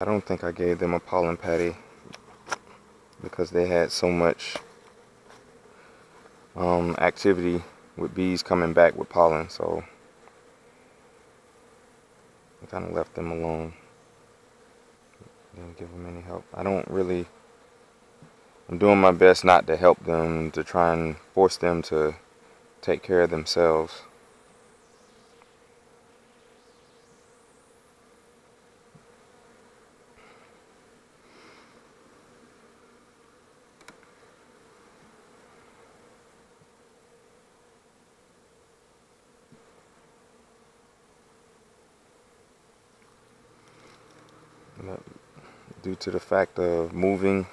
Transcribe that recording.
I don't think I gave them a pollen patty because they had so much um, activity with bees coming back with pollen so I kind of left them alone. Didn't give them any help. I don't really I'm doing my best not to help them to try and force them to take care of themselves due to the fact of moving